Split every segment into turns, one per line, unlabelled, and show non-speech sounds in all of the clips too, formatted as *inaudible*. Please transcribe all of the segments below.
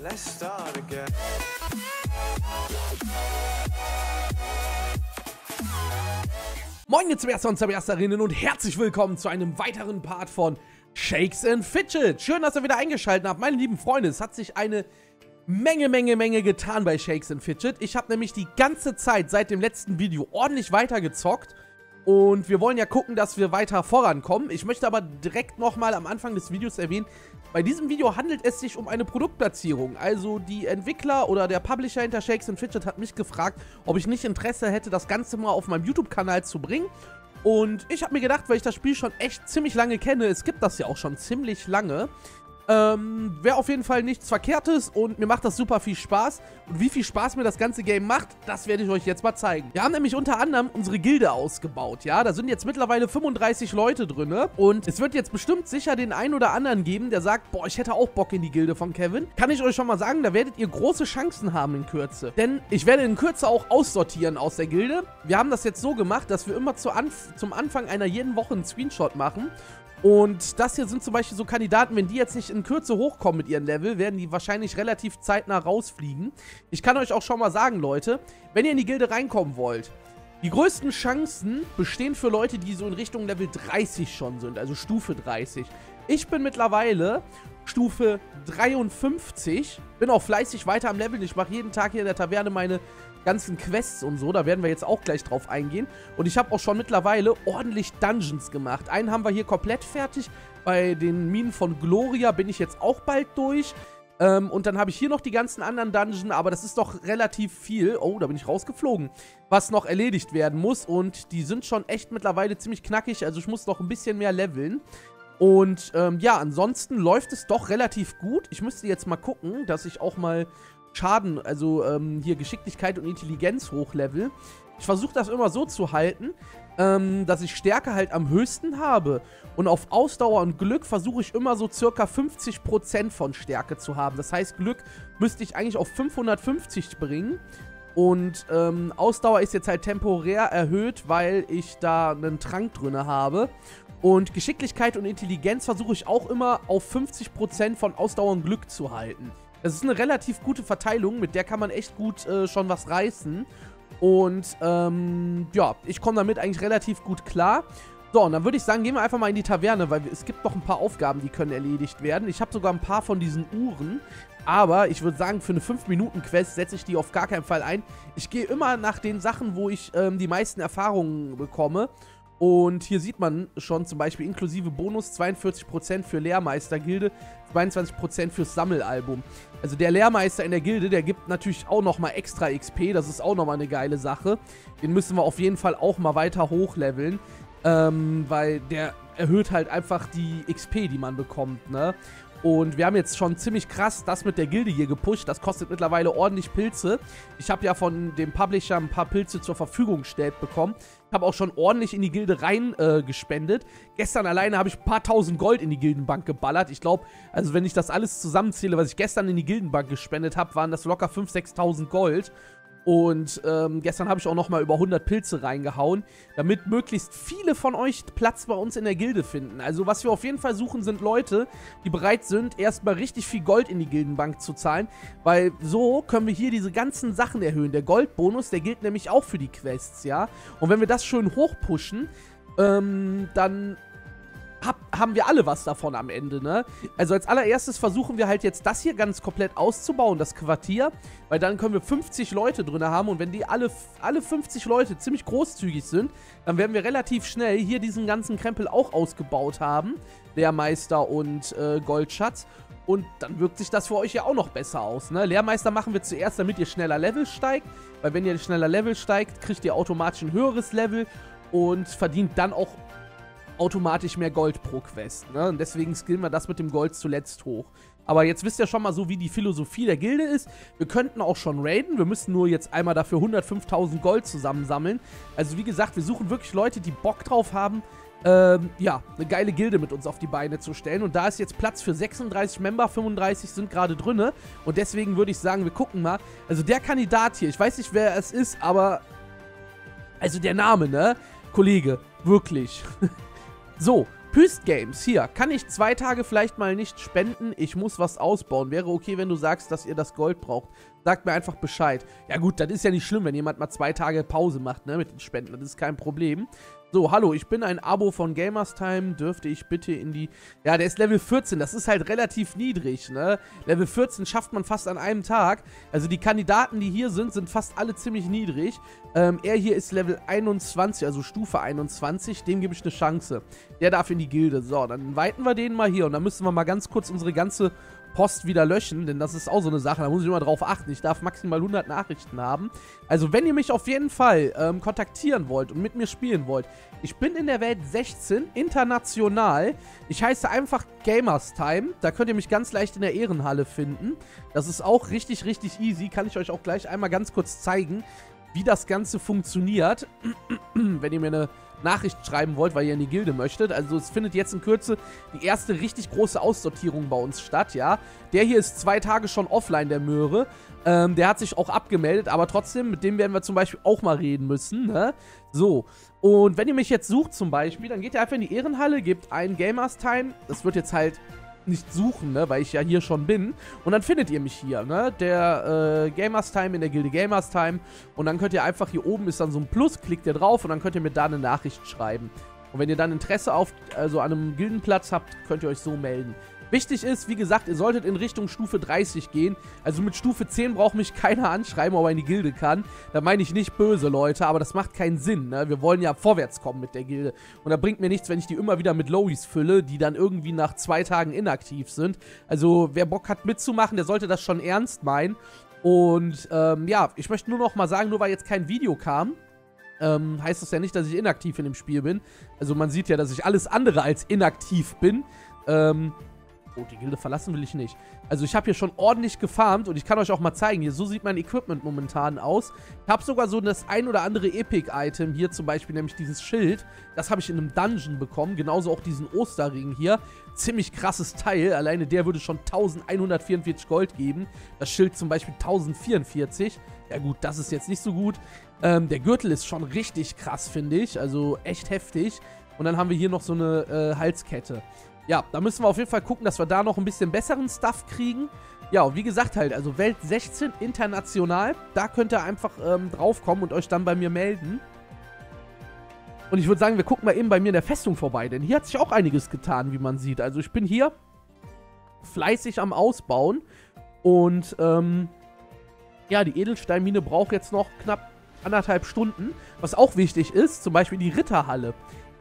Let's start again.
Moin, ihr Zwerster und Zwersterinnen und herzlich willkommen zu einem weiteren Part von Shakes and Fidget. Schön, dass ihr wieder eingeschaltet habt. Meine lieben Freunde, es hat sich eine Menge, Menge, Menge getan bei Shakes and Fidget. Ich habe nämlich die ganze Zeit seit dem letzten Video ordentlich weitergezockt. Und wir wollen ja gucken, dass wir weiter vorankommen. Ich möchte aber direkt nochmal am Anfang des Videos erwähnen, bei diesem Video handelt es sich um eine Produktplatzierung. Also die Entwickler oder der Publisher hinter Shakes and Fidget hat mich gefragt, ob ich nicht Interesse hätte, das Ganze mal auf meinem YouTube-Kanal zu bringen. Und ich habe mir gedacht, weil ich das Spiel schon echt ziemlich lange kenne, es gibt das ja auch schon ziemlich lange, ähm, Wäre auf jeden Fall nichts Verkehrtes und mir macht das super viel Spaß. Und wie viel Spaß mir das ganze Game macht, das werde ich euch jetzt mal zeigen. Wir haben nämlich unter anderem unsere Gilde ausgebaut, ja. Da sind jetzt mittlerweile 35 Leute drin. Und es wird jetzt bestimmt sicher den einen oder anderen geben, der sagt, boah, ich hätte auch Bock in die Gilde von Kevin. Kann ich euch schon mal sagen, da werdet ihr große Chancen haben in Kürze. Denn ich werde in Kürze auch aussortieren aus der Gilde. Wir haben das jetzt so gemacht, dass wir immer zu Anf zum Anfang einer jeden Woche einen Screenshot machen und das hier sind zum Beispiel so Kandidaten, wenn die jetzt nicht in Kürze hochkommen mit ihrem Level, werden die wahrscheinlich relativ zeitnah rausfliegen. Ich kann euch auch schon mal sagen, Leute, wenn ihr in die Gilde reinkommen wollt, die größten Chancen bestehen für Leute, die so in Richtung Level 30 schon sind, also Stufe 30. Ich bin mittlerweile Stufe 53, bin auch fleißig weiter am Leveln. Ich mache jeden Tag hier in der Taverne meine ganzen Quests und so. Da werden wir jetzt auch gleich drauf eingehen. Und ich habe auch schon mittlerweile ordentlich Dungeons gemacht. Einen haben wir hier komplett fertig. Bei den Minen von Gloria bin ich jetzt auch bald durch. Ähm, und dann habe ich hier noch die ganzen anderen Dungeons, aber das ist doch relativ viel. Oh, da bin ich rausgeflogen. Was noch erledigt werden muss. Und die sind schon echt mittlerweile ziemlich knackig. Also ich muss noch ein bisschen mehr leveln. Und ähm, ja, ansonsten läuft es doch relativ gut. Ich müsste jetzt mal gucken, dass ich auch mal Schaden, also ähm, hier Geschicklichkeit und Intelligenz hochlevel. Ich versuche das immer so zu halten, ähm, dass ich Stärke halt am höchsten habe. Und auf Ausdauer und Glück versuche ich immer so circa 50% von Stärke zu haben. Das heißt, Glück müsste ich eigentlich auf 550 bringen. Und ähm, Ausdauer ist jetzt halt temporär erhöht, weil ich da einen Trank drin habe. Und Geschicklichkeit und Intelligenz versuche ich auch immer auf 50% von Ausdauer und Glück zu halten. Das ist eine relativ gute Verteilung, mit der kann man echt gut äh, schon was reißen. Und ähm, ja, ich komme damit eigentlich relativ gut klar. So, und dann würde ich sagen, gehen wir einfach mal in die Taverne, weil es gibt noch ein paar Aufgaben, die können erledigt werden. Ich habe sogar ein paar von diesen Uhren, aber ich würde sagen, für eine 5-Minuten-Quest setze ich die auf gar keinen Fall ein. Ich gehe immer nach den Sachen, wo ich ähm, die meisten Erfahrungen bekomme. Und hier sieht man schon zum Beispiel inklusive Bonus 42% für Lehrmeistergilde, 22% fürs Sammelalbum. Also der Lehrmeister in der Gilde, der gibt natürlich auch nochmal extra XP, das ist auch nochmal eine geile Sache. Den müssen wir auf jeden Fall auch mal weiter hochleveln, ähm, weil der erhöht halt einfach die XP, die man bekommt, ne? Und wir haben jetzt schon ziemlich krass das mit der Gilde hier gepusht. Das kostet mittlerweile ordentlich Pilze. Ich habe ja von dem Publisher ein paar Pilze zur Verfügung gestellt bekommen. Ich habe auch schon ordentlich in die Gilde rein äh, gespendet. Gestern alleine habe ich ein paar tausend Gold in die Gildenbank geballert. Ich glaube, also wenn ich das alles zusammenzähle, was ich gestern in die Gildenbank gespendet habe, waren das locker 5.000, 6.000 Gold. Und ähm, gestern habe ich auch nochmal über 100 Pilze reingehauen, damit möglichst viele von euch Platz bei uns in der Gilde finden. Also was wir auf jeden Fall suchen, sind Leute, die bereit sind, erstmal richtig viel Gold in die Gildenbank zu zahlen, weil so können wir hier diese ganzen Sachen erhöhen. Der Goldbonus, der gilt nämlich auch für die Quests, ja. Und wenn wir das schön hochpushen, ähm, dann hab, haben wir alle was davon am Ende, ne? Also als allererstes versuchen wir halt jetzt das hier ganz komplett auszubauen, das Quartier, weil dann können wir 50 Leute drin haben und wenn die alle, alle 50 Leute ziemlich großzügig sind, dann werden wir relativ schnell hier diesen ganzen Krempel auch ausgebaut haben, Lehrmeister und äh, Goldschatz. Und dann wirkt sich das für euch ja auch noch besser aus, ne? Lehrmeister machen wir zuerst, damit ihr schneller Level steigt, weil wenn ihr schneller Level steigt, kriegt ihr automatisch ein höheres Level und verdient dann auch automatisch mehr Gold pro Quest. Ne? Und deswegen skillen wir das mit dem Gold zuletzt hoch. Aber jetzt wisst ihr schon mal so, wie die Philosophie der Gilde ist. Wir könnten auch schon raiden. Wir müssen nur jetzt einmal dafür 105.000 Gold zusammensammeln. Also wie gesagt, wir suchen wirklich Leute, die Bock drauf haben, ähm, ja, eine geile Gilde mit uns auf die Beine zu stellen. Und da ist jetzt Platz für 36 Member, 35 sind gerade drinne. Und deswegen würde ich sagen, wir gucken mal. Also der Kandidat hier, ich weiß nicht, wer es ist, aber... Also der Name, ne? Kollege, wirklich. *laughs* So, Hüst Games, hier, kann ich zwei Tage vielleicht mal nicht spenden, ich muss was ausbauen. Wäre okay, wenn du sagst, dass ihr das Gold braucht. Sagt mir einfach Bescheid. Ja gut, das ist ja nicht schlimm, wenn jemand mal zwei Tage Pause macht, ne, mit den Spenden, das ist kein Problem. So, hallo, ich bin ein Abo von Gamerstime. Dürfte ich bitte in die... Ja, der ist Level 14. Das ist halt relativ niedrig, ne? Level 14 schafft man fast an einem Tag. Also die Kandidaten, die hier sind, sind fast alle ziemlich niedrig. Ähm, er hier ist Level 21, also Stufe 21. Dem gebe ich eine Chance. Der darf in die Gilde. So, dann weiten wir den mal hier. Und dann müssen wir mal ganz kurz unsere ganze Post wieder löschen, denn das ist auch so eine Sache, da muss ich immer drauf achten. Ich darf maximal 100 Nachrichten haben. Also wenn ihr mich auf jeden Fall ähm, kontaktieren wollt und mit mir spielen wollt, ich bin in der Welt 16, international. Ich heiße einfach Gamers Time. Da könnt ihr mich ganz leicht in der Ehrenhalle finden. Das ist auch richtig, richtig easy. Kann ich euch auch gleich einmal ganz kurz zeigen, wie das Ganze funktioniert. *clears throat* wenn ihr mir eine Nachricht schreiben wollt, weil ihr in die Gilde möchtet. Also es findet jetzt in Kürze die erste richtig große Aussortierung bei uns statt, ja. Der hier ist zwei Tage schon offline, der Möhre. Ähm, der hat sich auch abgemeldet, aber trotzdem, mit dem werden wir zum Beispiel auch mal reden müssen, ne? So, und wenn ihr mich jetzt sucht zum Beispiel, dann geht ihr einfach in die Ehrenhalle, gebt ein Gamers Time. Das wird jetzt halt nicht suchen, ne, weil ich ja hier schon bin. Und dann findet ihr mich hier, ne, der äh, Gamers Time in der Gilde Gamers Time. Und dann könnt ihr einfach, hier oben ist dann so ein Plus, klickt ihr drauf und dann könnt ihr mir da eine Nachricht schreiben. Und wenn ihr dann Interesse auf, also an einem Gildenplatz habt, könnt ihr euch so melden. Wichtig ist, wie gesagt, ihr solltet in Richtung Stufe 30 gehen. Also mit Stufe 10 braucht mich keiner anschreiben, ob er in die Gilde kann. Da meine ich nicht böse Leute, aber das macht keinen Sinn. Ne? Wir wollen ja vorwärts kommen mit der Gilde. Und da bringt mir nichts, wenn ich die immer wieder mit Lowies fülle, die dann irgendwie nach zwei Tagen inaktiv sind. Also wer Bock hat mitzumachen, der sollte das schon ernst meinen. Und ähm, ja, ich möchte nur noch mal sagen, nur weil jetzt kein Video kam, ähm, heißt das ja nicht, dass ich inaktiv in dem Spiel bin. Also man sieht ja, dass ich alles andere als inaktiv bin. Ähm, Oh, die Gilde verlassen will ich nicht. Also ich habe hier schon ordentlich gefarmt und ich kann euch auch mal zeigen. Hier, so sieht mein Equipment momentan aus. Ich habe sogar so das ein oder andere Epic-Item hier, zum Beispiel nämlich dieses Schild. Das habe ich in einem Dungeon bekommen. Genauso auch diesen Osterring hier. Ziemlich krasses Teil. Alleine der würde schon 1144 Gold geben. Das Schild zum Beispiel 1044. Ja gut, das ist jetzt nicht so gut. Ähm, der Gürtel ist schon richtig krass, finde ich. Also echt heftig. Und dann haben wir hier noch so eine äh, Halskette. Ja, da müssen wir auf jeden Fall gucken, dass wir da noch ein bisschen besseren Stuff kriegen. Ja, und wie gesagt halt, also Welt 16 international, da könnt ihr einfach ähm, draufkommen und euch dann bei mir melden. Und ich würde sagen, wir gucken mal eben bei mir in der Festung vorbei, denn hier hat sich auch einiges getan, wie man sieht. Also ich bin hier fleißig am Ausbauen und ähm, ja, die Edelsteinmine braucht jetzt noch knapp anderthalb Stunden. Was auch wichtig ist, zum Beispiel die Ritterhalle.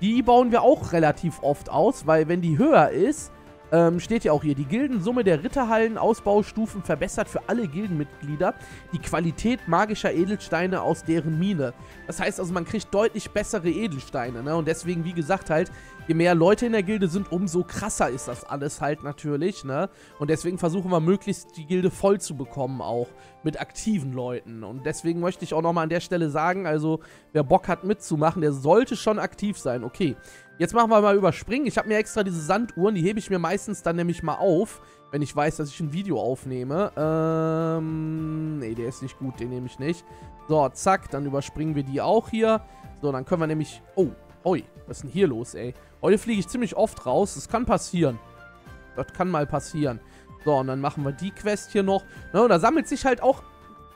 Die bauen wir auch relativ oft aus, weil wenn die höher ist, ähm, steht ja auch hier, die Gildensumme der Ritterhallen-Ausbaustufen verbessert für alle Gildenmitglieder die Qualität magischer Edelsteine aus deren Mine. Das heißt also, man kriegt deutlich bessere Edelsteine, ne? Und deswegen, wie gesagt, halt, je mehr Leute in der Gilde sind, umso krasser ist das alles halt natürlich, ne? Und deswegen versuchen wir möglichst die Gilde voll zu bekommen auch mit aktiven Leuten. Und deswegen möchte ich auch nochmal an der Stelle sagen, also wer Bock hat mitzumachen, der sollte schon aktiv sein. Okay, jetzt machen wir mal überspringen. Ich habe mir extra diese Sanduhren, die hebe ich mir meistens dann nämlich mal auf, wenn ich weiß, dass ich ein Video aufnehme. Ähm, nee, der ist nicht gut, den nehme ich nicht. So, zack, dann überspringen wir die auch hier. So, dann können wir nämlich... Oh, oi, was ist denn hier los, ey? Heute fliege ich ziemlich oft raus. Das kann passieren. Das kann mal passieren. So, und dann machen wir die Quest hier noch. Ne, und da sammelt sich halt auch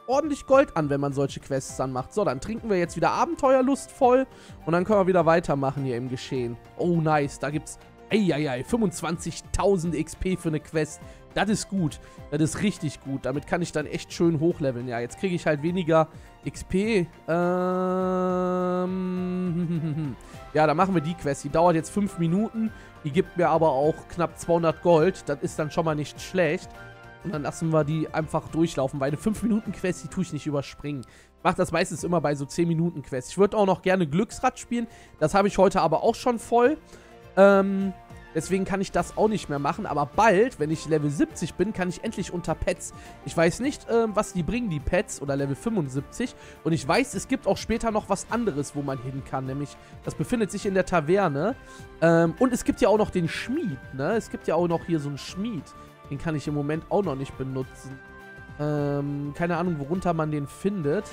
ordentlich Gold an, wenn man solche Quests dann macht. So, dann trinken wir jetzt wieder Abenteuerlust voll und dann können wir wieder weitermachen hier im Geschehen. Oh, nice. Da gibt's, eieiei, 25.000 XP für eine Quest. Das ist gut. Das ist richtig gut. Damit kann ich dann echt schön hochleveln. Ja, jetzt kriege ich halt weniger XP. Ähm... *laughs* Ja, dann machen wir die Quest. Die dauert jetzt 5 Minuten. Die gibt mir aber auch knapp 200 Gold. Das ist dann schon mal nicht schlecht. Und dann lassen wir die einfach durchlaufen, weil eine 5-Minuten-Quest, die tue ich nicht überspringen. Ich mache das meistens immer bei so 10-Minuten-Quests. Ich würde auch noch gerne Glücksrad spielen. Das habe ich heute aber auch schon voll. Ähm, Deswegen kann ich das auch nicht mehr machen. Aber bald, wenn ich Level 70 bin, kann ich endlich unter Pets. Ich weiß nicht, äh, was die bringen, die Pets, oder Level 75. Und ich weiß, es gibt auch später noch was anderes, wo man hin kann. Nämlich, das befindet sich in der Taverne. Ähm, und es gibt ja auch noch den Schmied, ne? Es gibt ja auch noch hier so einen Schmied. Den kann ich im Moment auch noch nicht benutzen. Ähm, keine Ahnung, worunter man den findet.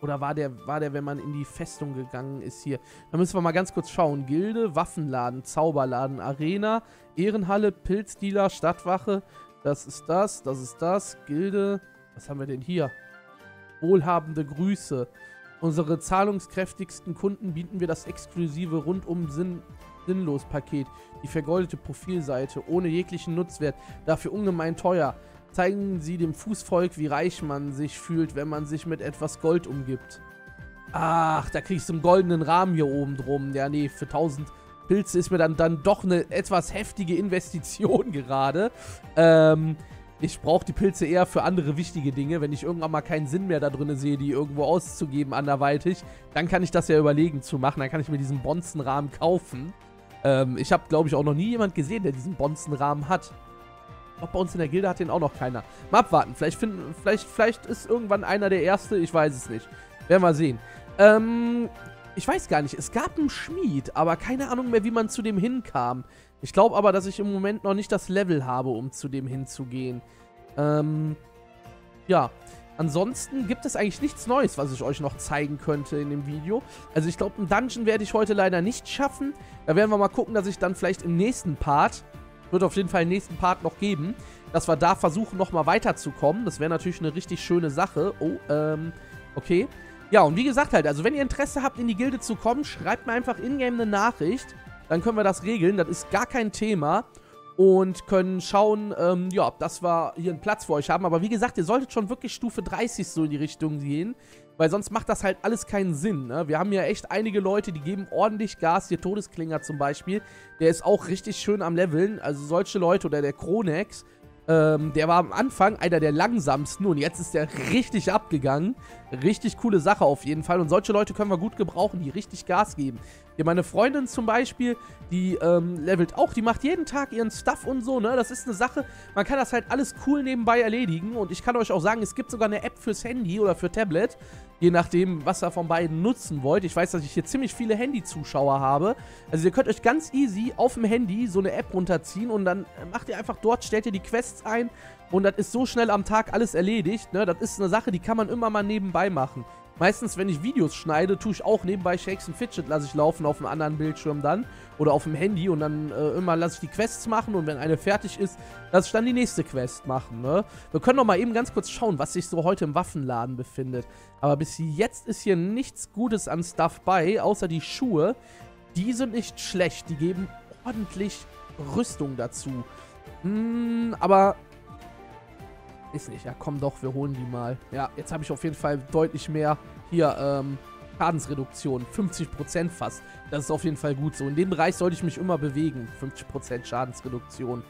Oder war der, war der, wenn man in die Festung gegangen ist hier? Da müssen wir mal ganz kurz schauen. Gilde, Waffenladen, Zauberladen, Arena, Ehrenhalle, Pilzdealer, Stadtwache. Das ist das, das ist das. Gilde. Was haben wir denn hier? Wohlhabende Grüße. Unsere zahlungskräftigsten Kunden bieten wir das exklusive rundum Sinn sinnlos Paket. Die vergoldete Profilseite ohne jeglichen Nutzwert, dafür ungemein teuer. Zeigen Sie dem Fußvolk, wie reich man sich fühlt, wenn man sich mit etwas Gold umgibt. Ach, da kriegst du einen goldenen Rahmen hier oben drum. Ja, nee, für 1000 Pilze ist mir dann, dann doch eine etwas heftige Investition *laughs* gerade. Ähm, ich brauche die Pilze eher für andere wichtige Dinge. Wenn ich irgendwann mal keinen Sinn mehr da drin sehe, die irgendwo auszugeben anderweitig, dann kann ich das ja überlegen zu machen. Dann kann ich mir diesen Bonzenrahmen kaufen. Ähm, ich habe, glaube ich, auch noch nie jemand gesehen, der diesen Bonzenrahmen hat. Auch bei uns in der Gilde hat den auch noch keiner. Mal abwarten. Vielleicht, finden, vielleicht, vielleicht ist irgendwann einer der Erste. Ich weiß es nicht. Werden wir sehen. Ähm, ich weiß gar nicht. Es gab einen Schmied, aber keine Ahnung mehr, wie man zu dem hinkam. Ich glaube aber, dass ich im Moment noch nicht das Level habe, um zu dem hinzugehen. Ähm, ja. Ansonsten gibt es eigentlich nichts Neues, was ich euch noch zeigen könnte in dem Video. Also ich glaube, einen Dungeon werde ich heute leider nicht schaffen. Da werden wir mal gucken, dass ich dann vielleicht im nächsten Part, wird auf jeden Fall den nächsten Part noch geben, dass wir da versuchen, nochmal weiterzukommen. Das wäre natürlich eine richtig schöne Sache. Oh, ähm, okay. Ja, und wie gesagt halt, also wenn ihr Interesse habt, in die Gilde zu kommen, schreibt mir einfach in-game eine Nachricht. Dann können wir das regeln. Das ist gar kein Thema. Und können schauen, ähm, ja, dass wir hier einen Platz für euch haben. Aber wie gesagt, ihr solltet schon wirklich Stufe 30 so in die Richtung gehen. Weil sonst macht das halt alles keinen Sinn. Ne? Wir haben ja echt einige Leute, die geben ordentlich Gas. Hier Todesklinger zum Beispiel. Der ist auch richtig schön am Leveln. Also solche Leute oder der Kronex. Ähm, der war am Anfang einer der langsamsten und jetzt ist der richtig abgegangen. Richtig coole Sache auf jeden Fall. Und solche Leute können wir gut gebrauchen, die richtig Gas geben. Hier meine Freundin zum Beispiel, die ähm, levelt auch, die macht jeden Tag ihren Stuff und so, ne? Das ist eine Sache, man kann das halt alles cool nebenbei erledigen. Und ich kann euch auch sagen, es gibt sogar eine App fürs Handy oder für Tablet, je nachdem, was ihr von beiden nutzen wollt. Ich weiß, dass ich hier ziemlich viele Handy-Zuschauer habe. Also ihr könnt euch ganz easy auf dem Handy so eine App runterziehen und dann macht ihr einfach dort, stellt ihr die Quests ein und das ist so schnell am Tag alles erledigt, ne? Das ist eine Sache, die kann man immer mal nebenbei machen. Meistens, wenn ich Videos schneide, tue ich auch nebenbei Shakes and Fidget, lasse ich laufen auf einem anderen Bildschirm dann. Oder auf dem Handy und dann äh, immer lasse ich die Quests machen und wenn eine fertig ist, lasse ich dann die nächste Quest machen, ne? Wir können noch mal eben ganz kurz schauen, was sich so heute im Waffenladen befindet. Aber bis jetzt ist hier nichts Gutes an Stuff bei, außer die Schuhe. Die sind nicht schlecht, die geben ordentlich Rüstung dazu. Hm, aber ist nicht. Ja, komm doch, wir holen die mal. Ja, jetzt habe ich auf jeden Fall deutlich mehr hier, ähm, Schadensreduktion. 50% fast. Das ist auf jeden Fall gut so. In dem Bereich sollte ich mich immer bewegen. 50% Schadensreduktion.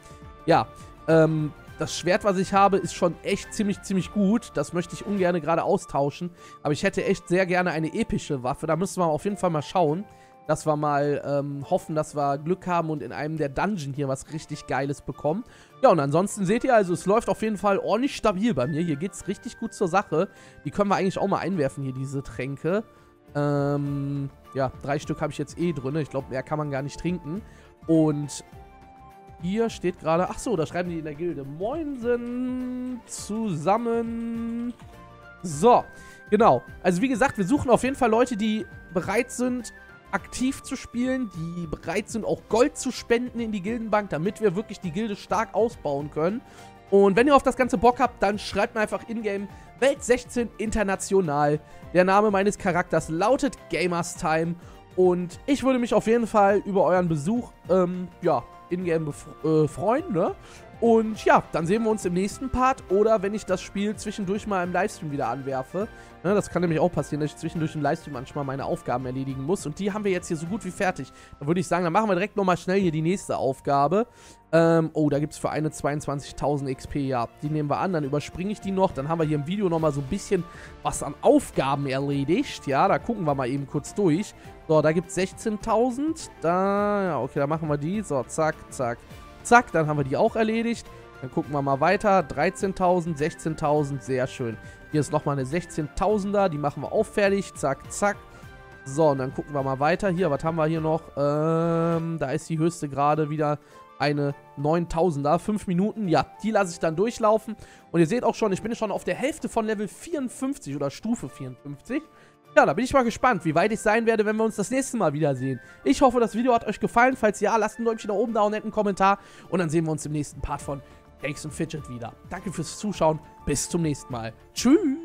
Ja, ähm, das Schwert, was ich habe, ist schon echt ziemlich, ziemlich gut. Das möchte ich ungern gerade austauschen. Aber ich hätte echt sehr gerne eine epische Waffe. Da müssen wir auf jeden Fall mal schauen dass wir mal ähm, hoffen, dass wir Glück haben und in einem der Dungeon hier was richtig Geiles bekommen. Ja, und ansonsten seht ihr also, es läuft auf jeden Fall ordentlich stabil bei mir. Hier geht es richtig gut zur Sache. Die können wir eigentlich auch mal einwerfen hier, diese Tränke. Ähm, ja, drei Stück habe ich jetzt eh drin. Ich glaube, mehr kann man gar nicht trinken. Und hier steht gerade, ach so, da schreiben die in der Gilde. Moinsen zusammen. So, genau. Also wie gesagt, wir suchen auf jeden Fall Leute, die bereit sind, aktiv zu spielen, die bereit sind, auch Gold zu spenden in die Gildenbank, damit wir wirklich die Gilde stark ausbauen können. Und wenn ihr auf das Ganze Bock habt, dann schreibt mir einfach in-game Welt 16 International. Der Name meines Charakters lautet Gamers Time. Und ich würde mich auf jeden Fall über euren Besuch, ähm, ja, in-game äh, freuen, ne? Und ja, dann sehen wir uns im nächsten Part oder wenn ich das Spiel zwischendurch mal im Livestream wieder anwerfe. Ne, das kann nämlich auch passieren, dass ich zwischendurch im Livestream manchmal meine Aufgaben erledigen muss. Und die haben wir jetzt hier so gut wie fertig. Da würde ich sagen, dann machen wir direkt nochmal schnell hier die nächste Aufgabe. Ähm, oh, da gibt es für eine 22.000 XP, ja. Die nehmen wir an, dann überspringe ich die noch. Dann haben wir hier im Video nochmal so ein bisschen was an Aufgaben erledigt. Ja, da gucken wir mal eben kurz durch. So, da gibt es 16.000. Da, ja, okay, da machen wir die. So, zack, zack. Zack, dann haben wir die auch erledigt. Dann gucken wir mal weiter. 13.000, 16.000, sehr schön. Hier ist nochmal eine 16.000er, die machen wir auch fertig. Zack, zack. So, und dann gucken wir mal weiter. Hier, was haben wir hier noch? Ähm, da ist die höchste gerade wieder eine 9000er, 5 Minuten, ja, die lasse ich dann durchlaufen. Und ihr seht auch schon, ich bin schon auf der Hälfte von Level 54 oder Stufe 54. Ja, da bin ich mal gespannt, wie weit ich sein werde, wenn wir uns das nächste Mal wiedersehen. Ich hoffe, das Video hat euch gefallen. Falls ja, lasst ein Däumchen nach oben da und einen Kommentar. Und dann sehen wir uns im nächsten Part von Cakes und Fidget wieder. Danke fürs Zuschauen. Bis zum nächsten Mal. Tschüss.